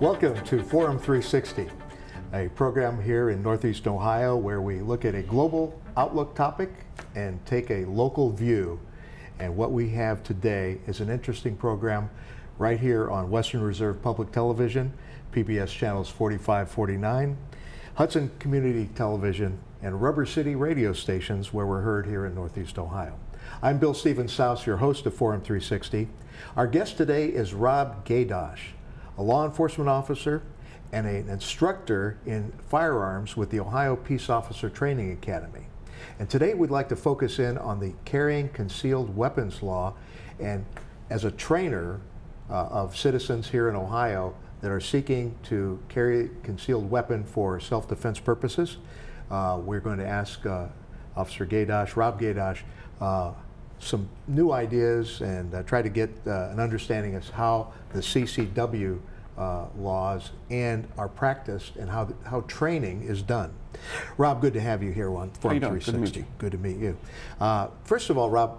Welcome to Forum 360, a program here in Northeast Ohio where we look at a global outlook topic and take a local view. And what we have today is an interesting program right here on Western Reserve Public Television, PBS channels 45, 49, Hudson Community Television, and Rubber City radio stations where we're heard here in Northeast Ohio. I'm Bill Stevens Saus, your host of Forum 360. Our guest today is Rod Gaydosh, a law enforcement officer and an instructor in firearms with the Ohio Peace Officer Training Academy. And today we'd like to focus in on the carrying concealed weapons law and as a trainer uh, of citizens here in Ohio that are seeking to carry a concealed weapon for self-defense purposes. Uh, we're going to ask uh, Officer Gaydosh, Rod Gaydosh, uh, some new ideas and uh, try to get uh, an understanding of how the CCW uh, laws and are practiced and how, how training is done. Rod, good to have you here on Forum 360. Good to meet you. first of all, Rod,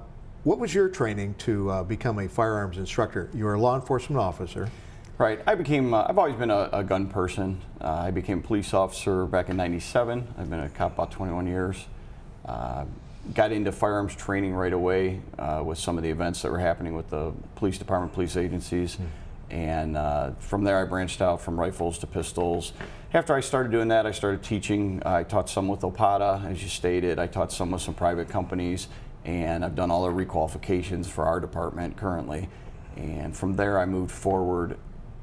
what was your training to become a firearms instructor? You're a law enforcement officer. Right. I became, uh, I've always been a, a gun person. Uh, I became a police officer back in 97. I've been a cop about 21 years. Uh, got into firearms training right away uh, with some of the events that were happening with the police department, police agencies. Mm. And uh, from there, I branched out from rifles to pistols. After I started doing that, I started teaching. I taught some with OPOTA, as you stated. I taught some with some private companies. And I've done all the requalifications for our department currently. And from there, I moved forward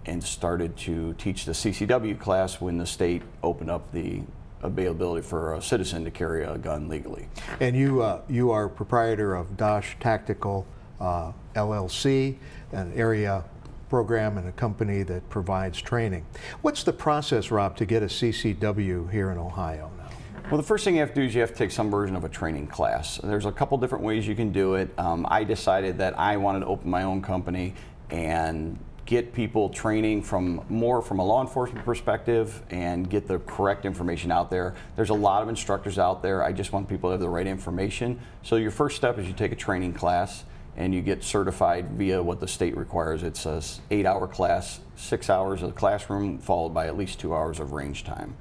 and started to teach the CCW class when the state opened up the availability for a citizen to carry a gun legally. And you, uh, you are proprietor of Dosh Tactical uh, LLC, an area program and a company that provides training. What's the process, Rod, to get a CCW here in Ohio now? Well, the first thing you have to do is you have to take some version of a training class. There's a couple different ways you can do it. Um, I decided that I wanted to open my own company and get people training from more from a law enforcement perspective and get the correct information out there. There's a lot of instructors out there. I just want people to have the right information. So your first step is you take a training class and you get certified via what the state requires. It's a eight hour class, six hours of the classroom followed by at least two hours of range time.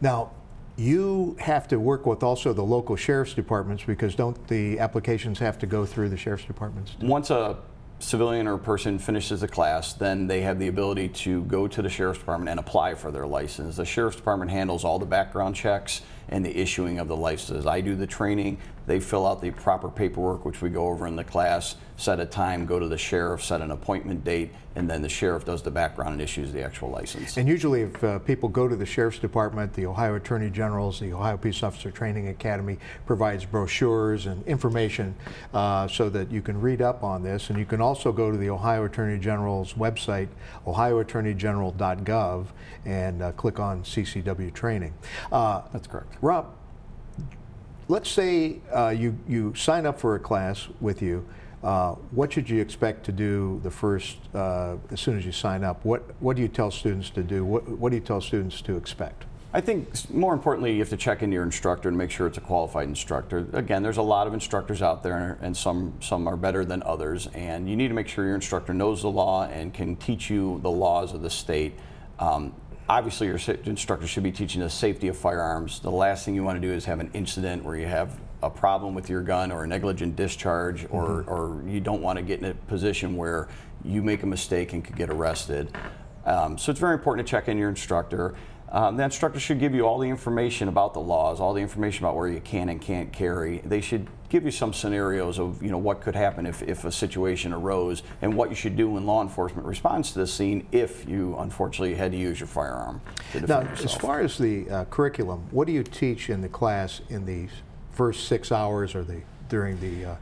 Now, you have to work with also the local sheriff's departments because don't the applications have to go through the sheriff's departments? Once a civilian or person finishes a class, then they have the ability to go to the Sheriff's Department and apply for their license. The Sheriff's Department handles all the background checks and the issuing of the licenses. I do the training, they fill out the proper paperwork, which we go over in the class, set a time, go to the sheriff, set an appointment date, and then the sheriff does the background and issues the actual license. And usually if uh, people go to the Sheriff's Department, the Ohio Attorney General's, the Ohio Peace Officer Training Academy provides brochures and information uh, so that you can read up on this. And you can also go to the Ohio Attorney General's website, ohioattorneygeneral.gov, and uh, click on CCW training. Uh, That's correct. Rod, let's say uh, you, you sign up for a class with you. Uh, what should you expect to do the first, uh, as soon as you sign up? What, what do you tell students to do? What, what do you tell students to expect? I think more importantly, you have to check in your instructor and make sure it's a qualified instructor. Again, there's a lot of instructors out there, and some some are better than others. And you need to make sure your instructor knows the law and can teach you the laws of the state. Um, obviously your instructor should be teaching the safety of firearms. The last thing you want to do is have an incident where you have a problem with your gun or a negligent discharge or, mm -hmm. or you don't want to get in a position where you make a mistake and could get arrested. Um, so it's very important to check in your instructor. Um, the instructor should give you all the information about the laws, all the information about where you can and can't carry. They should give you some scenarios of you know what could happen if, if a situation arose and what you should do when law enforcement responds to the scene if you unfortunately had to use your firearm to now, yourself. as far as the uh, curriculum, what do you teach in the class in the first six hours or the during the, uh,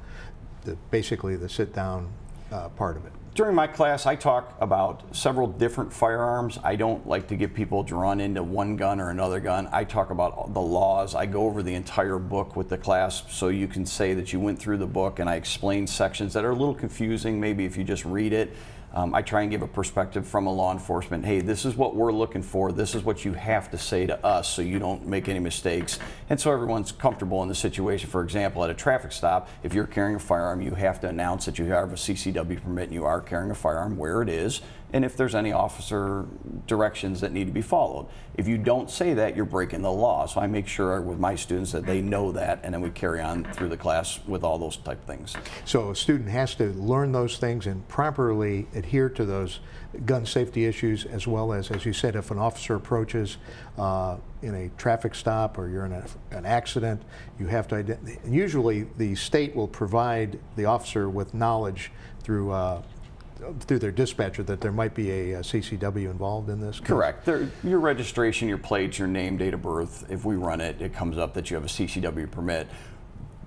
the basically the sit down uh, part of it? During my class, I talk about several different firearms. I don't like to get people drawn into one gun or another gun. I talk about the laws. I go over the entire book with the class so you can say that you went through the book and I explain sections that are a little confusing maybe if you just read it. Um, I try and give a perspective from a law enforcement. Hey, this is what we're looking for. This is what you have to say to us so you don't make any mistakes. And so everyone's comfortable in the situation. For example, at a traffic stop, if you're carrying a firearm, you have to announce that you have a CCW permit and you are carrying a firearm where it is and if there's any officer directions that need to be followed. If you don't say that, you're breaking the law. So I make sure with my students that they know that, and then we carry on through the class with all those type things. So a student has to learn those things and properly adhere to those gun safety issues as well as, as you said, if an officer approaches uh, in a traffic stop or you're in a, an accident, you have to identify. Usually the state will provide the officer with knowledge through uh, through their dispatcher that there might be a, a CCW involved in this? Correct. There, your registration, your plates, your name, date of birth, if we run it, it comes up that you have a CCW permit.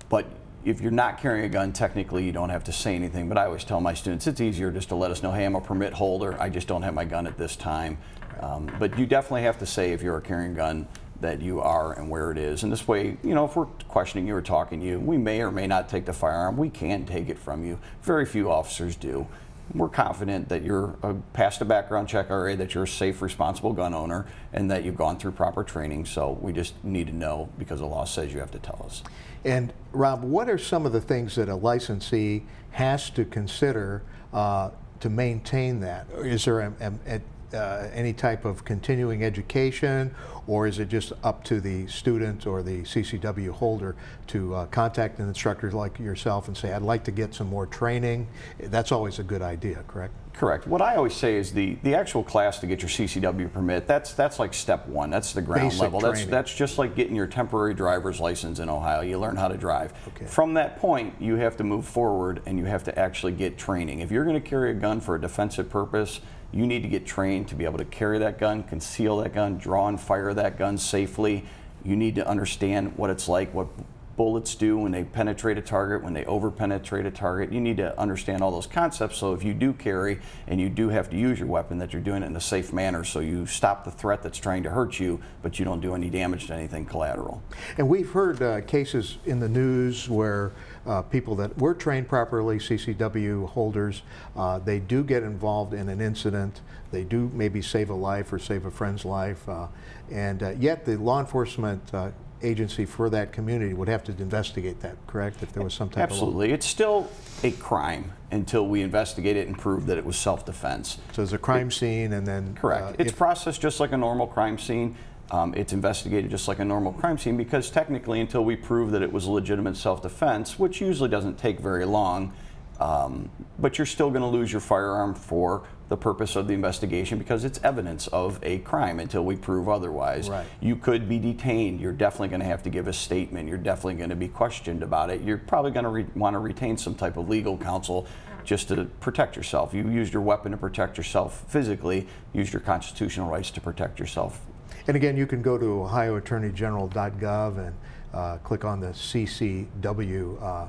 But if you're not carrying a gun, technically you don't have to say anything. But I always tell my students it's easier just to let us know, hey, I'm a permit holder. I just don't have my gun at this time. Um, but you definitely have to say if you're carrying a gun that you are and where it is. And this way, you know, if we're questioning you or talking to you, we may or may not take the firearm. We can take it from you. Very few officers do. We're confident that you're uh, passed a background check already, that you're a safe, responsible gun owner, and that you've gone through proper training. So we just need to know because the law says you have to tell us. And Rod, what are some of the things that a licensee has to consider uh, to maintain that? Is there a, a, uh, any type of continuing education, or is it just up to the student or the CCW holder to uh, contact an instructor like yourself and say, I'd like to get some more training? That's always a good idea, correct? Correct. What I always say is the, the actual class to get your CCW permit, that's that's like step one. That's the ground Basic level. That's that's just like getting your temporary driver's license in Ohio. You learn how to drive. Okay. From that point, you have to move forward and you have to actually get training. If you're going to carry a gun for a defensive purpose, you need to get trained to be able to carry that gun, conceal that gun, draw and fire that gun safely. You need to understand what it's like, what bullets do when they penetrate a target, when they over penetrate a target. You need to understand all those concepts so if you do carry and you do have to use your weapon that you're doing it in a safe manner so you stop the threat that's trying to hurt you but you don't do any damage to anything collateral. And we've heard uh, cases in the news where uh, people that were trained properly, CCW holders, uh, they do get involved in an incident. They do maybe save a life or save a friend's life. Uh, and uh, yet the law enforcement uh, agency for that community would have to investigate that, correct? If there was some type of. Absolutely. It's still a crime until we investigate it and prove that it was self-defense. So there's a crime scene and then. Correct. uh, it's processed just like a normal crime scene. Um, it's investigated just like a normal crime scene because technically, until we prove that it was legitimate self-defense, which usually doesn't take very long, um, but you're still going to lose your firearm for the purpose of the investigation because it's evidence of a crime until we prove otherwise. Right. You could be detained. You're definitely going to have to give a statement. You're definitely going to be questioned about it. You're probably going to re- want to retain some type of legal counsel just to protect yourself. You used your weapon to protect yourself physically, use your constitutional rights to protect yourself And again, you can go to ohioattorneygeneral.gov and uh, click on the CCW uh,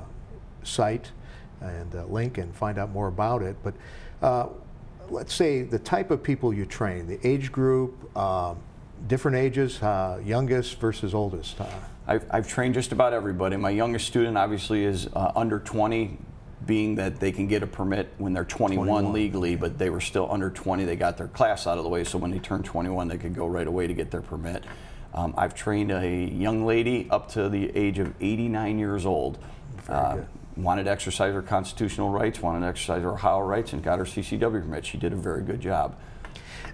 site and uh, link and find out more about it. But uh, let's say the type of people you train, the age group, um, different ages, uh, youngest versus oldest. Uh, I've, I've trained just about everybody. My youngest student obviously is uh, under 20, being that they can get a permit when they're 21, 21, legally, but they were still under 20. They got their class out of the way, so when they turned 21, they could go right away to get their permit. Um, I've trained a young lady up to the age of 89 years old. Wanted to exercise her constitutional rights, wanted to exercise her Ohio rights, and got her CCW permit. She did a very good job.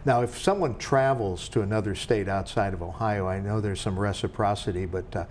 Now, if someone travels to another state outside of Ohio, I know there's some reciprocity, but uh,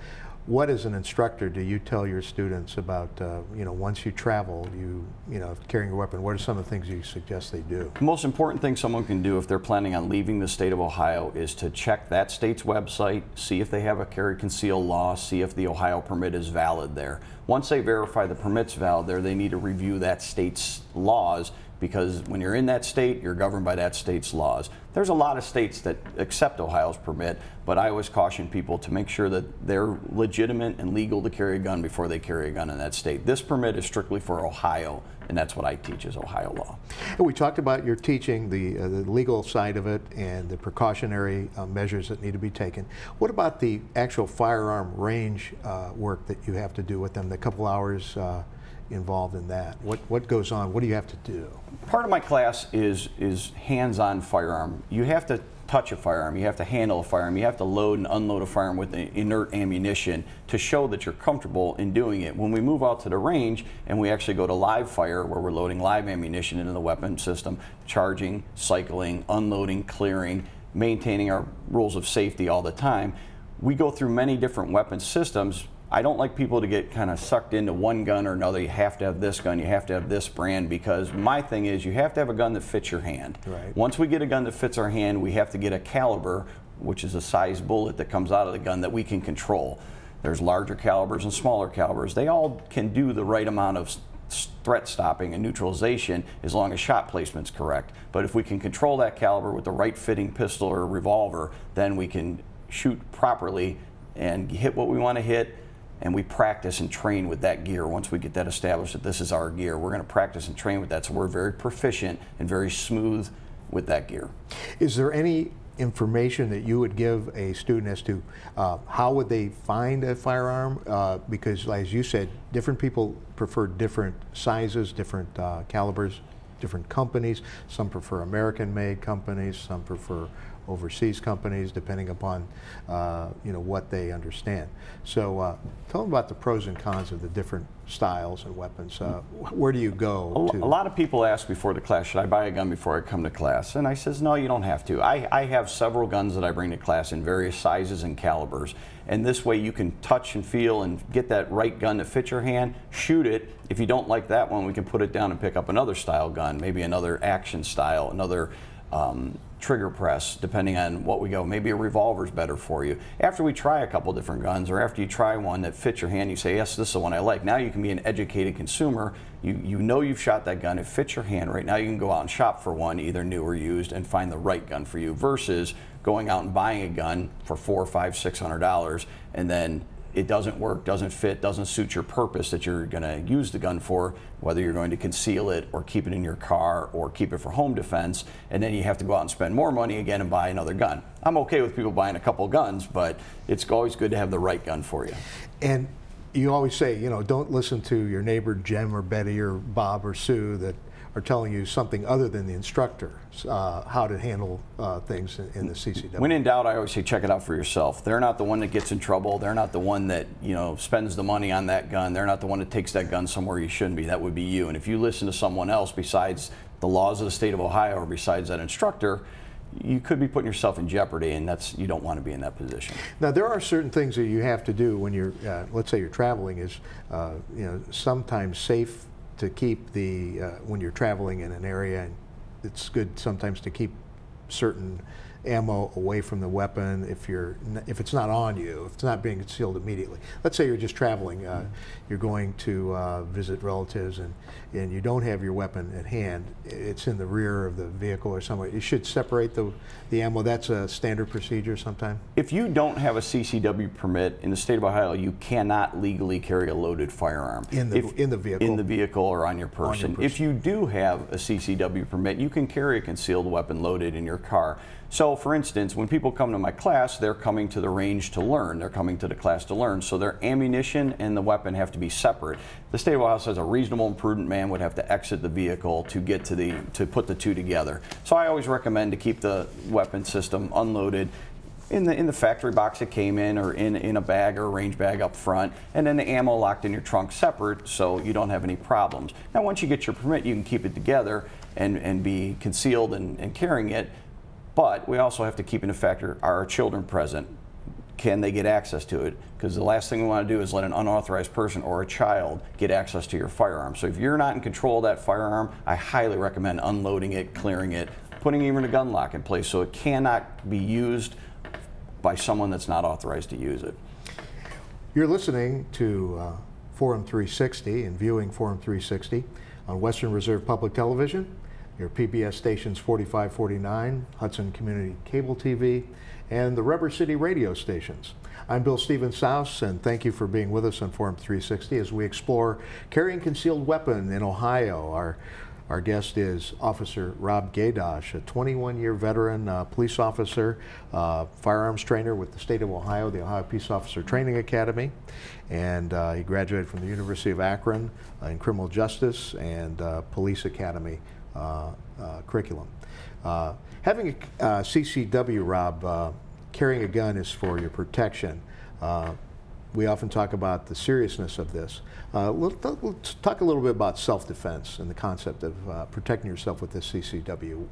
what as an instructor do you tell your students about, uh, you know, once you travel, you, you know, carrying a weapon, what are some of the things you suggest they do? The most important thing someone can do if they're planning on leaving the state of Ohio is to check that state's website, see if they have a carry conceal law, see if the Ohio permit is valid there. Once they verify the permit's valid there, they need to review that state's laws because when you're in that state, you're governed by that state's laws. There's a lot of states that accept Ohio's permit, but I always caution people to make sure that they're legitimate and legal to carry a gun before they carry a gun in that state. This permit is strictly for Ohio, and that's what I teach is Ohio law. And we talked about your teaching, the, uh, the legal side of it, and the precautionary uh, measures that need to be taken. What about the actual firearm range uh, work that you have to do with them, the couple hours uh, involved in that? What, what goes on? What do you have to do? part of my class is is hands-on firearm. You have to touch a firearm, you have to handle a firearm, you have to load and unload a firearm with inert ammunition to show that you're comfortable in doing it. When we move out to the range and we actually go to live fire, where we're loading live ammunition into the weapon system, charging, cycling, unloading, clearing, maintaining our rules of safety all the time, we go through many different weapon systems I don't like people to get kind of sucked into one gun or another. You have to have this gun, you have to have this brand, because my thing is you have to have a gun that fits your hand. Right. Once we get a gun that fits our hand, we have to get a caliber, which is a size bullet that comes out of the gun that we can control. There's larger calibers and smaller calibers. They all can do the right amount of threat stopping and neutralization as long as shot placement's correct. But if we can control that caliber with the right fitting pistol or revolver, then we can shoot properly and hit what we want to hit and we practice and train with that gear. Once we get that established that this is our gear, we're going to practice and train with that so we're very proficient and very smooth with that gear. Is there any information that you would give a student as to uh, how would they find a firearm? Uh, because as you said, different people prefer different sizes, different uh, calibers, different companies. Some prefer American-made companies, some prefer overseas companies, depending upon uh, you know what they understand. So uh, tell them about the pros and cons of the different styles and weapons. Uh, where do you go? A, a, lot of people ask before the class, should I buy a gun before I come to class? And I says, no, you don't have to. I, I have several guns that I bring to class in various sizes and calibers. And this way you can touch and feel and get that right gun to fit your hand, shoot it. If you don't like that one, we can put it down and pick up another style gun, maybe another action style, another um, trigger press, depending on what we go. Maybe a revolver is better for you. After we try a couple different guns, or after you try one that fits your hand, you say, yes, this is the one I like. Now you can be an educated consumer. You, you know you've shot that gun, it fits your hand right now. You can go out and shop for one, either new or used, and find the right gun for you versus going out and buying a gun for four, five, six hundred dollars and then it doesn't work, doesn't fit, doesn't suit your purpose that you're going to use the gun for, whether you're going to conceal it or keep it in your car or keep it for home defense, and then you have to go out and spend more money again and buy another gun. I'm okay with people buying a couple guns, but it's always good to have the right gun for you. And you always say, you know, don't listen to your neighbor Jim or Betty or Bob or Sue that are telling you something other than the instructor, uh, how to handle uh, things in, in, the CCW. When in doubt, I always say check it out for yourself. They're not the one that gets in trouble. They're not the one that you know spends the money on that gun. They're not the one that takes that gun somewhere you shouldn't be. That would be you. And if you listen to someone else besides the laws of the state of Ohio or besides that instructor, you could be putting yourself in jeopardy, and that's you don't want to be in that position. Now, there are certain things that you have to do when you're, uh, let's say, you're traveling. Is uh, you know sometimes safe to keep the, uh, when you're traveling in an area, and it's good sometimes to keep certain ammo away from the weapon if you're if it's not on you, if it's not being concealed immediately. Let's say you're just traveling, uh, you're going to uh, visit relatives, and and you don't have your weapon at hand. It's in the rear of the vehicle or somewhere. You should separate the the ammo. That's a standard procedure sometime. If you don't have a CCW permit in the state of Ohio, you cannot legally carry a loaded firearm in the if, in the vehicle. In the vehicle or on your, person. on your person. If you do have a CCW permit, you can carry a concealed weapon loaded in your car. So for instance, when people come to my class, they're coming to the range to learn. They're coming to the class to learn. So their ammunition and the weapon have to be separate. The state of Ohio says a reasonable and prudent man would have to exit the vehicle to get to the, to put the two together. So I always recommend to keep the weapon system unloaded in the in the factory box it came in or in, in a bag or a range bag up front and then the ammo locked in your trunk separate so you don't have any problems. Now once you get your permit you can keep it together and, and be concealed and, and carrying it but we also have to keep in factor, are our children present? Can they get access to it? Because the last thing we want to do is let an unauthorized person or a child get access to your firearm. So if you're not in control of that firearm, I highly recommend unloading it, clearing it, putting even a gun lock in place so it cannot be used by someone that's not authorized to use it. You're listening to uh, Forum 360 and viewing Forum 360 on Western Reserve Public Television your PBS stations 4549, Hudson Community Cable TV, and the Rubber City radio stations. I'm Bill Steven Saus, and thank you for being with us on Forum 360 as we explore carrying concealed weapon in Ohio. Our our guest is Officer Rod Gaydosh, a 21-year veteran uh, police officer, uh, firearms trainer with the state of Ohio, the Ohio Peace Officer Training Academy, and uh, he graduated from the University of Akron uh, in criminal justice and uh, police academy curriculum. Uh, having a uh, CCW, Rod, uh, carrying a gun is for your protection. Uh, we often talk about the seriousness of this. Uh, let's talk a little bit about self-defense and the concept of uh, protecting yourself with this CCW.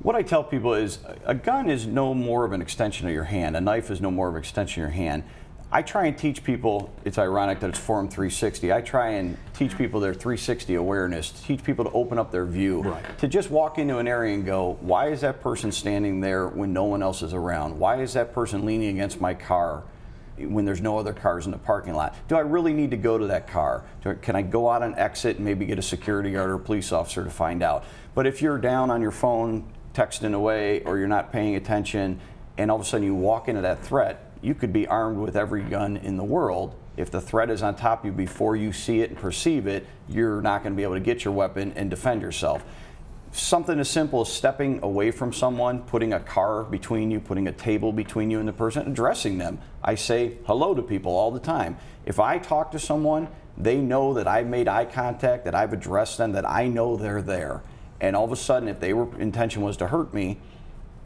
What I tell people is a gun is no more of an extension of your hand. A knife is no more of an extension of your hand. I try and teach people, it's ironic that it's Forum 360, I try and teach people their 360 awareness, teach people to open up their view, right. to just walk into an area and go, why is that person standing there when no one else is around? Why is that person leaning against my car? when there's no other cars in the parking lot. Do I really need to go to that car? I, can I go out and exit and maybe get a security guard or a police officer to find out? But if you're down on your phone texting away or you're not paying attention and all of a sudden you walk into that threat, you could be armed with every gun in the world. If the threat is on top of you before you see it and perceive it, you're not going to be able to get your weapon and defend yourself something as simple as stepping away from someone, putting a car between you, putting a table between you and the person, addressing them. I say hello to people all the time. If I talk to someone, they know that I've made eye contact, that I've addressed them, that I know they're there. And all of a sudden, if their intention was to hurt me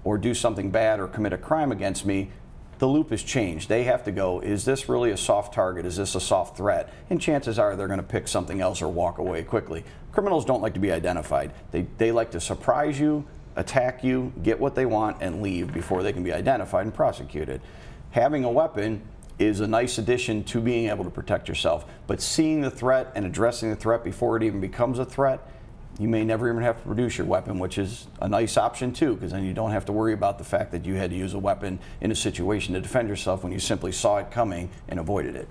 or do something bad or commit a crime against me, the loop has changed. They have to go, is this really a soft target? Is this a soft threat? And chances are they're going to pick something else or walk away quickly. Criminals don't like to be identified. They, they like to surprise you, attack you, get what they want, and leave before they can be identified and prosecuted. Having a weapon is a nice addition to being able to protect yourself. But seeing the threat and addressing the threat before it even becomes a threat you may never even have to produce your weapon, which is a nice option too, because then you don't have to worry about the fact that you had to use a weapon in a situation to defend yourself when you simply saw it coming and avoided it.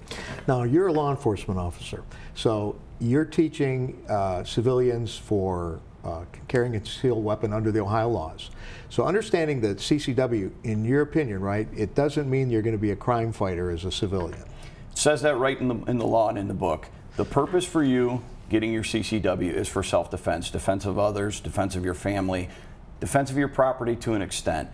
Now, you're a law enforcement officer, so you're teaching uh, civilians for uh, carrying a concealed weapon under the Ohio laws. So understanding that CCW, in your opinion, right, it doesn't mean you're going to be a crime fighter as a civilian. It says that right in the, in the law and in the book. The purpose for you getting your CCW is for self-defense, defense of others, defense of your family, defense of your property to an extent.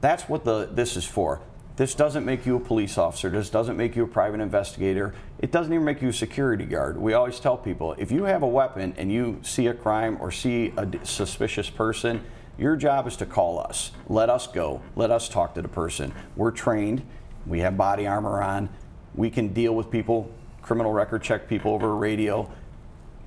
That's what the this is for. This doesn't make you a police officer. This doesn't make you a private investigator. It doesn't even make you a security guard. We always tell people, if you have a weapon and you see a crime or see a suspicious person, your job is to call us. Let us go. Let us talk to the person. We're trained. We have body armor on. We can deal with people, criminal record check people over radio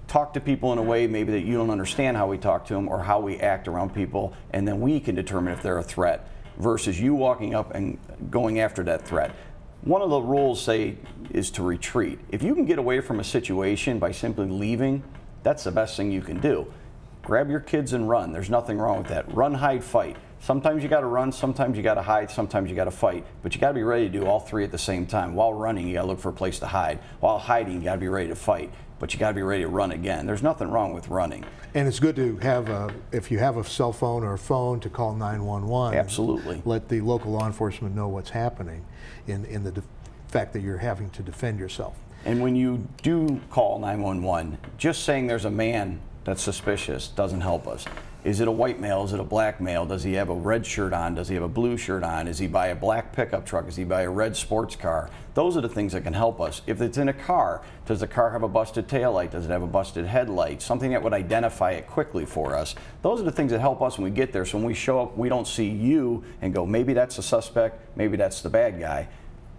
talk to people in a way maybe that you don't understand how we talk to them or how we act around people, and then we can determine if they're a threat versus you walking up and going after that threat. One of the rules say is to retreat. If you can get away from a situation by simply leaving, that's the best thing you can do. Grab your kids and run. There's nothing wrong with that. Run, hide, fight. Sometimes you got to run, sometimes you got to hide, sometimes you got to fight. But you got to be ready to do all three at the same time. While running, you got to look for a place to hide. While hiding, you got to be ready to fight but you got to be ready to run again. There's nothing wrong with running. And it's good to have a, if you have a cell phone or a phone to call 911. Absolutely. Let the local law enforcement know what's happening in, in the fact that you're having to defend yourself. And when you do call 911, just saying there's a man that's suspicious doesn't help us. Is it a white male? Is it a black male? Does he have a red shirt on? Does he have a blue shirt on? Is he by a black pickup truck? Is he by a red sports car? Those are the things that can help us. If it's in a car, does the car have a busted taillight? Does it have a busted headlight? Something that would identify it quickly for us. Those are the things that help us when we get there. So when we show up, we don't see you and go, maybe that's the suspect, maybe that's the bad guy.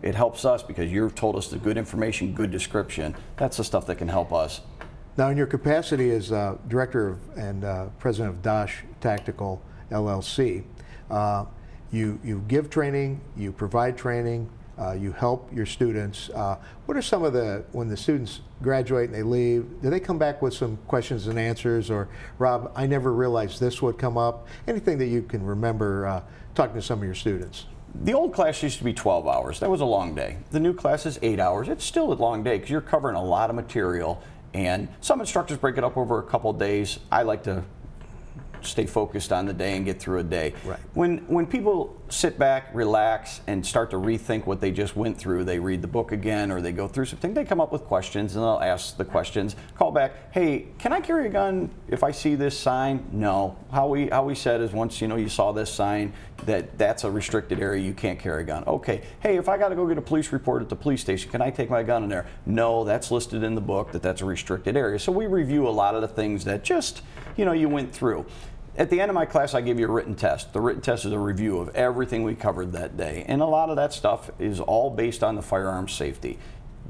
It helps us because you've told us the good information, good description. That's the stuff that can help us. Now, in your capacity as uh, director of, and uh, president of Dosh Tactical LLC, uh, you, you give training, you provide training, uh, you help your students. Uh, what are some of the, when the students graduate and they leave, do they come back with some questions and answers? Or, Rod, I never realized this would come up? Anything that you can remember uh, talking to some of your students? The old class used to be 12 hours. That was a long day. The new class is eight hours. It's still a long day because you're covering a lot of material and some instructors break it up over a couple of days. I like to stay focused on the day and get through a day. Right. When when people sit back, relax, and start to rethink what they just went through, they read the book again or they go through something, they come up with questions and they'll ask the questions. Call back, hey, can I carry a gun if I see this sign? No. How we how we said is once you know you saw this sign, that that's a restricted area, you can't carry a gun. Okay, hey, if I got to go get a police report at the police station, can I take my gun in there? No, that's listed in the book that that's a restricted area. So we review a lot of the things that just, you know, you went through. At the end of my class, I give you a written test. The written test is a review of everything we covered that day. And a lot of that stuff is all based on the firearm safety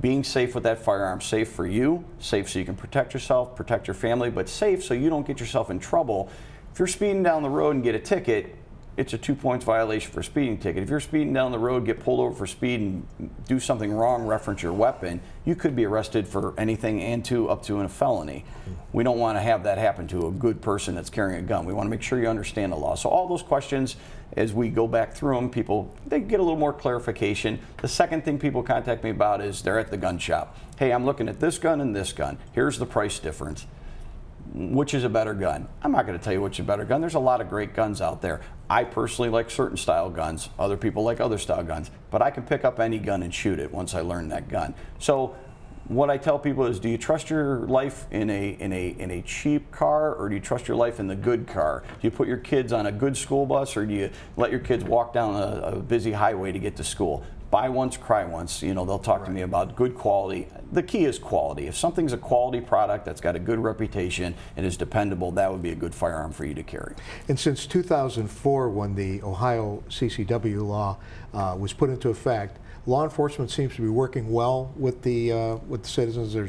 being safe with that firearm, safe for you, safe so you can protect yourself, protect your family, but safe so you don't get yourself in trouble. If you're speeding down the road and get a ticket, it's a two points violation for speeding ticket. If you're speeding down the road, get pulled over for speed and do something wrong, reference your weapon, you could be arrested for anything and to up to in a felony. We don't want to have that happen to a good person that's carrying a gun. We want to make sure you understand the law. So all those questions, as we go back through them, people they get a little more clarification. The second thing people contact me about is they're at the gun shop. Hey, I'm looking at this gun and this gun. Here's the price difference which is a better gun? I'm not going to tell you which is a better gun. There's a lot of great guns out there. I personally like certain style guns. Other people like other style guns. But I can pick up any gun and shoot it once I learn that gun. So what I tell people is, do you trust your life in a, in, a, in a cheap car or do you trust your life in the good car? Do you put your kids on a good school bus or do you let your kids walk down a, a busy highway to get to school? Buy once, cry once. You know, they'll talk right. to me about good quality. The key is quality. If something's a quality product that's got a good reputation and is dependable, that would be a good firearm for you to carry. And since 2004, when the Ohio CCW law uh, was put into effect, law enforcement seems to be working well with the uh, with the citizens. There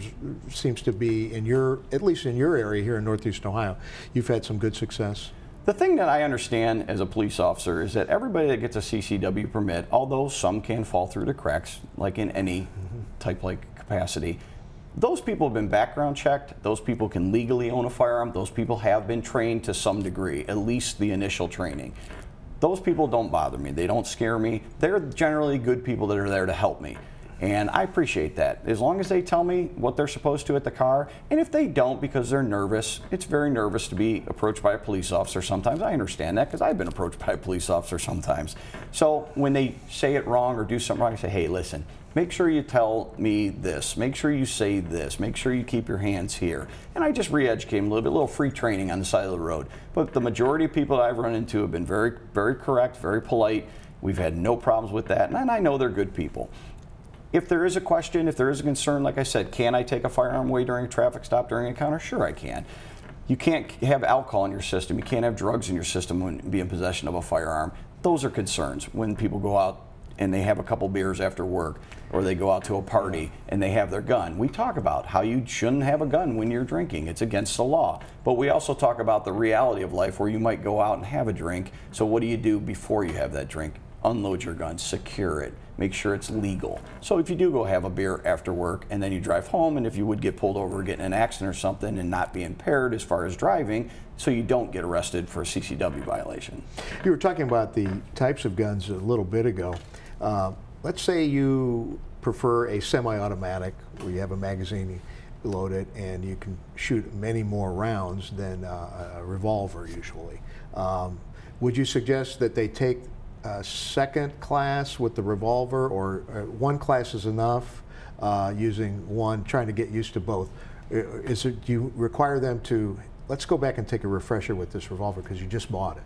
seems to be in your at least in your area here in Northeast Ohio, you've had some good success. The thing that I understand as a police officer is that everybody that gets a CCW permit, although some can fall through the cracks, like in any type like capacity, those people have been background checked. Those people can legally own a firearm. Those people have been trained to some degree, at least the initial training. Those people don't bother me. They don't scare me. They're generally good people that are there to help me. And I appreciate that. As long as they tell me what they're supposed to at the car, and if they don't because they're nervous, it's very nervous to be approached by a police officer sometimes. I understand that because I've been approached by a police officer sometimes. So when they say it wrong or do something wrong, I say, hey, listen, make sure you tell me this, make sure you say this, make sure you keep your hands here. And I just re-educate them a little bit, a little free training on the side of the road. But the majority of people that I've run into have been very, very correct, very polite. We've had no problems with that, and I know they're good people. If there is a question, if there is a concern, like I said, can I take a firearm away during a traffic stop, during an encounter? Sure, I can. You can't have alcohol in your system. You can't have drugs in your system and be in possession of a firearm. Those are concerns when people go out and they have a couple beers after work or they go out to a party and they have their gun. We talk about how you shouldn't have a gun when you're drinking. It's against the law. But we also talk about the reality of life where you might go out and have a drink. So what do you do before you have that drink? Unload your gun, secure it, make sure it's legal. So if you do go have a beer after work and then you drive home, and if you would get pulled over, get in an accident or something, and not be impaired as far as driving, so you don't get arrested for a CCW violation. You were talking about the types of guns a little bit ago. Uh, let's say you prefer a semi-automatic where you have a magazine load it and you can shoot many more rounds than uh, a revolver usually. Um, would you suggest that they take a second class with the revolver, or uh, one class is enough uh, using one, trying to get used to both? Is it, do you require them to, let's go back and take a refresher with this revolver because you just bought it.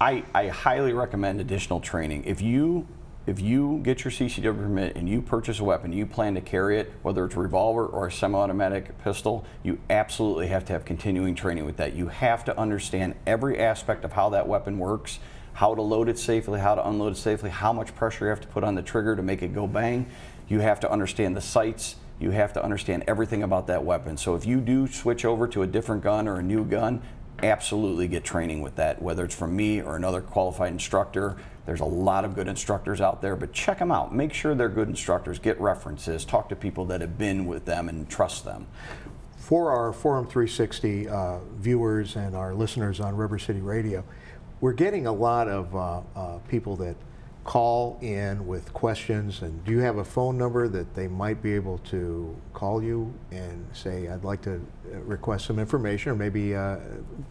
I, I highly recommend additional training. If you if you get your CCW permit and you purchase a weapon, you plan to carry it, whether it's a revolver or a semi-automatic pistol, you absolutely have to have continuing training with that. You have to understand every aspect of how that weapon works how to load it safely, how to unload it safely, how much pressure you have to put on the trigger to make it go bang. You have to understand the sights. You have to understand everything about that weapon. So if you do switch over to a different gun or a new gun, absolutely get training with that, whether it's from me or another qualified instructor. There's a lot of good instructors out there, but check them out. Make sure they're good instructors. Get references. Talk to people that have been with them and trust them. For our Forum 360 uh, viewers and our listeners on Rubber City Radio, we're getting a lot of uh, uh, people that call in with questions and do you have a phone number that they might be able to call you and say I'd like to uh, request some information or maybe uh,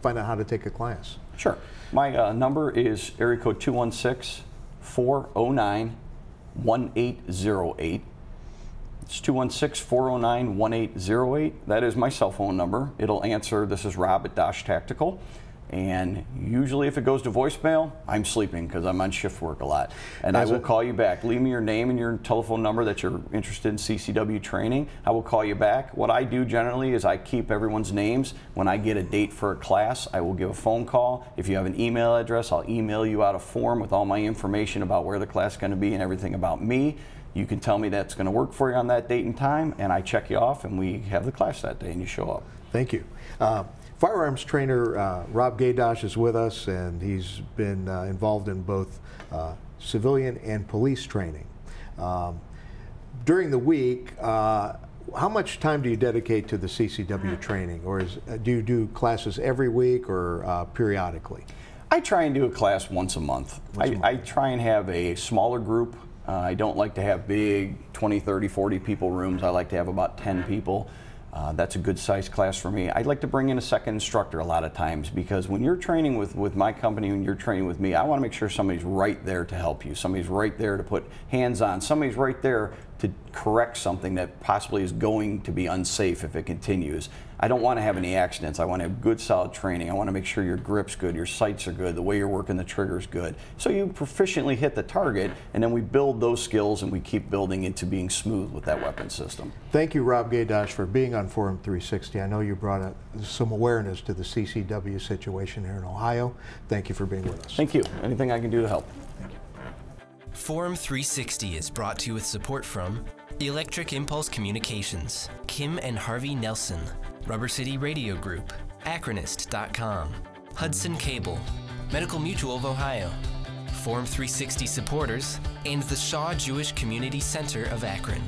find out how to take a class? Sure. My uh, number is area code 216 409 1808. It's 216 409 1808. That is my cell phone number. It'll answer this is Rod at Dosh Tactical. And usually, if it goes to voicemail, I'm sleeping because I'm on shift work a lot. And As I will call you back. Leave me your name and your telephone number that you're interested in CCW training. I will call you back. What I do generally is I keep everyone's names. When I get a date for a class, I will give a phone call. If you have an email address, I'll email you out a form with all my information about where the class is going to be and everything about me. You can tell me that's going to work for you on that date and time, and I check you off, and we have the class that day, and you show up. Thank you. Uh, firearms trainer uh, Rod Gaydosh is with us, and he's been uh, involved in both uh, civilian and police training. Um, during the week, uh, how much time do you dedicate to the CCW training, or is, uh, do you do classes every week or uh, periodically? I try and do a class once a month. I, I try and have a smaller group. Uh, I don't like to have big 20, 30, 40 people rooms. I like to have about 10 people. Uh, that's a good size class for me. I'd like to bring in a second instructor a lot of times because when you're training with, with my company, when you're training with me, I want to make sure somebody's right there to help you. Somebody's right there to put hands on. Somebody's right there to correct something that possibly is going to be unsafe if it continues. I don't want to have any accidents. I want to have good, solid training. I want to make sure your grip's good, your sights are good, the way you're working the trigger's good. So you proficiently hit the target, and then we build those skills and we keep building into being smooth with that weapon system. Thank you, Rod Gaydosh, for being on Forum 360. I know you brought a, some awareness to the CCW situation here in Ohio. Thank you for being with us. Thank you. Anything I can do to help? Forum 360 is brought to you with support from Electric Impulse Communications, Kim and Harvey Nelson, Rubber City Radio Group, Acronist.com, Hudson Cable, Medical Mutual of Ohio, Forum 360 supporters, and the Shaw Jewish Community Center of Akron.